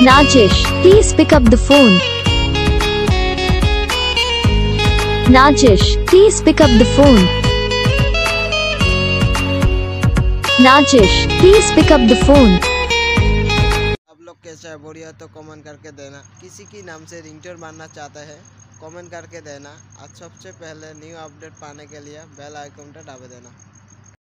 Najesh, please pick up the phone. Najesh, please pick up the phone. Najesh, please pick up the phone. आप लोग कैसा है बढ़िया तो कमेंट करके देना किसी की नाम से रिंगटोन मारना चाहते हैं कमेंट करके देना और सबसे पहले न्यू अपडेट पाने के लिए बेल आइकन पर डाबे देना